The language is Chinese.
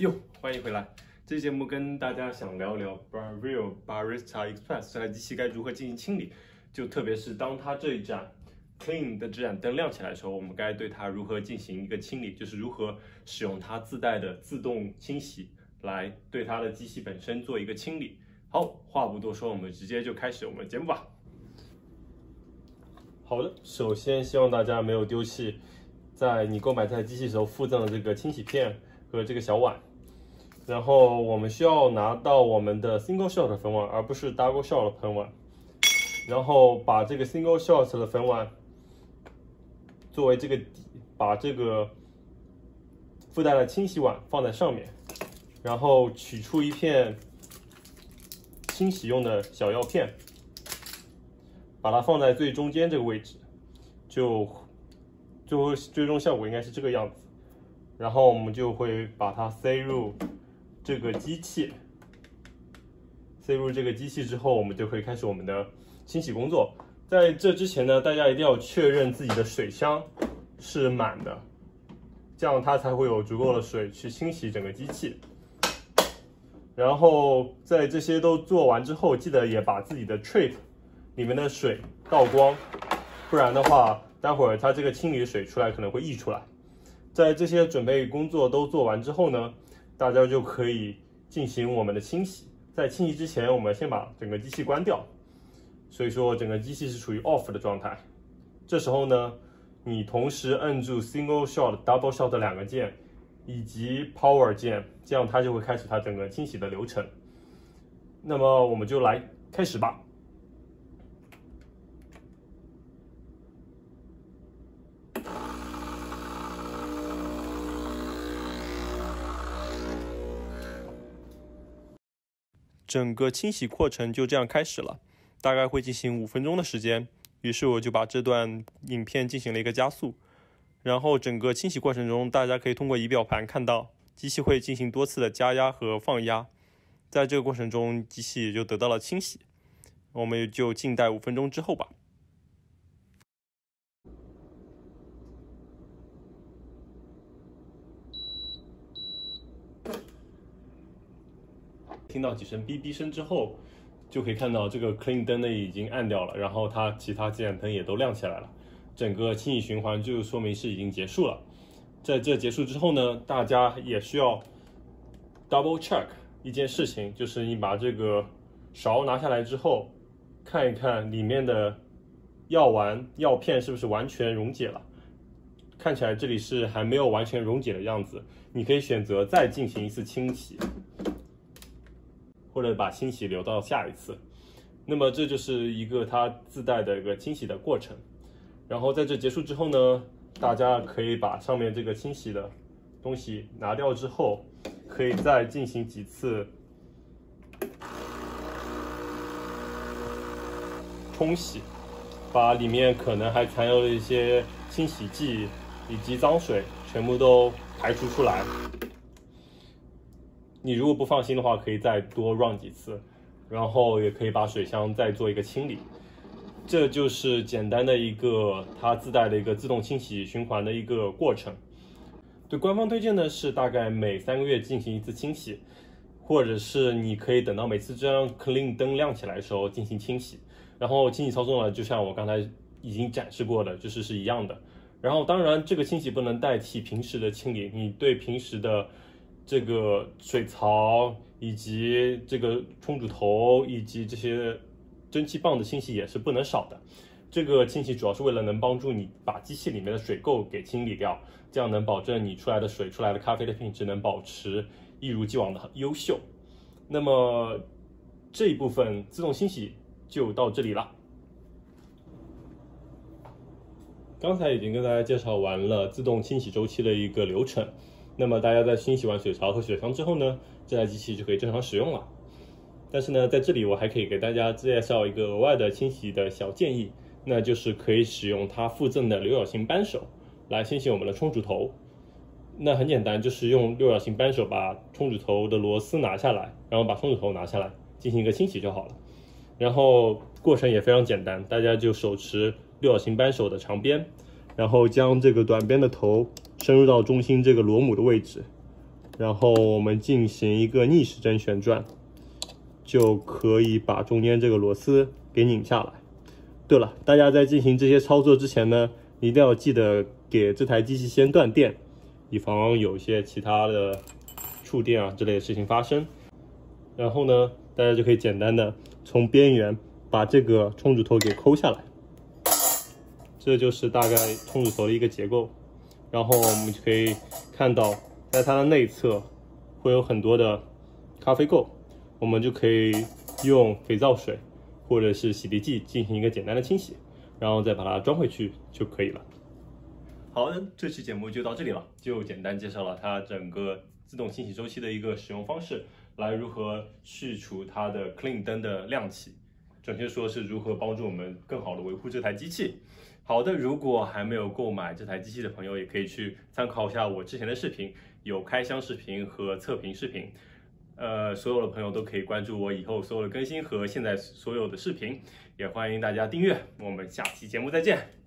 哟，欢迎回来！这期节目跟大家想聊聊 Bravil Barista Express 这台机器该如何进行清理，就特别是当它这一盏 Clean 的这盏灯亮起来的时候，我们该对它如何进行一个清理，就是如何使用它自带的自动清洗来对它的机器本身做一个清理。好，话不多说，我们直接就开始我们的节目吧。好的，首先希望大家没有丢弃在你购买这台机器时候附赠的这个清洗片。和这个小碗，然后我们需要拿到我们的 single shot 粉碗，而不是 double shot 的喷碗，然后把这个 single shot 的粉碗作为这个底，把这个附带的清洗碗放在上面，然后取出一片清洗用的小药片，把它放在最中间这个位置，就最后最终效果应该是这个样子。然后我们就会把它塞入这个机器，塞入这个机器之后，我们就可以开始我们的清洗工作。在这之前呢，大家一定要确认自己的水箱是满的，这样它才会有足够的水去清洗整个机器。然后在这些都做完之后，记得也把自己的 trip 里面的水倒光，不然的话，待会儿它这个清理水出来可能会溢出来。在这些准备工作都做完之后呢，大家就可以进行我们的清洗。在清洗之前，我们先把整个机器关掉，所以说整个机器是处于 off 的状态。这时候呢，你同时摁住 single shot、double shot 两个键以及 power 键，这样它就会开始它整个清洗的流程。那么我们就来开始吧。整个清洗过程就这样开始了，大概会进行五分钟的时间。于是我就把这段影片进行了一个加速，然后整个清洗过程中，大家可以通过仪表盘看到，机器会进行多次的加压和放压，在这个过程中，机器也就得到了清洗。我们也就静待五分钟之后吧。听到几声哔哔声之后，就可以看到这个 clean 灯呢已经暗掉了，然后它其他几盏灯也都亮起来了，整个清洗循环就说明是已经结束了。在这结束之后呢，大家也需要 double check 一件事情，就是你把这个勺拿下来之后，看一看里面的药丸药片是不是完全溶解了。看起来这里是还没有完全溶解的样子，你可以选择再进行一次清洗。或者把清洗留到下一次，那么这就是一个它自带的一个清洗的过程。然后在这结束之后呢，大家可以把上面这个清洗的东西拿掉之后，可以再进行几次冲洗，把里面可能还残留的一些清洗剂以及脏水全部都排除出来。你如果不放心的话，可以再多 run 几次，然后也可以把水箱再做一个清理。这就是简单的一个它自带的一个自动清洗循环的一个过程。对官方推荐的是大概每三个月进行一次清洗，或者是你可以等到每次这张 clean 灯亮起来的时候进行清洗。然后清洗操作呢，就像我刚才已经展示过的，就是是一样的。然后当然这个清洗不能代替平时的清理，你对平时的。这个水槽以及这个冲煮头以及这些蒸汽棒的清洗也是不能少的。这个清洗主要是为了能帮助你把机器里面的水垢给清理掉，这样能保证你出来的水、出来的咖啡的品质能保持一如既往的优秀。那么这一部分自动清洗就到这里了。刚才已经跟大家介绍完了自动清洗周期的一个流程。那么大家在清洗完水槽和水箱之后呢，这台机器就可以正常使用了。但是呢，在这里我还可以给大家介绍一个额外的清洗的小建议，那就是可以使用它附赠的六角形扳手来清洗我们的冲煮头。那很简单，就是用六角形扳手把冲煮头的螺丝拿下来，然后把冲煮头拿下来进行一个清洗就好了。然后过程也非常简单，大家就手持六角形扳手的长边，然后将这个短边的头。深入到中心这个螺母的位置，然后我们进行一个逆时针旋转，就可以把中间这个螺丝给拧下来。对了，大家在进行这些操作之前呢，一定要记得给这台机器先断电，以防有一些其他的触电啊之类的事情发生。然后呢，大家就可以简单的从边缘把这个冲煮头给抠下来，这就是大概冲煮头的一个结构。然后我们就可以看到，在它的内侧会有很多的咖啡垢，我们就可以用肥皂水或者是洗涤剂进行一个简单的清洗，然后再把它装回去就可以了。好的，这期节目就到这里了，就简单介绍了它整个自动清洗周期的一个使用方式，来如何去除它的 clean 灯的亮起，准确说是如何帮助我们更好的维护这台机器。好的，如果还没有购买这台机器的朋友，也可以去参考一下我之前的视频，有开箱视频和测评视频。呃，所有的朋友都可以关注我以后所有的更新和现在所有的视频，也欢迎大家订阅。我们下期节目再见。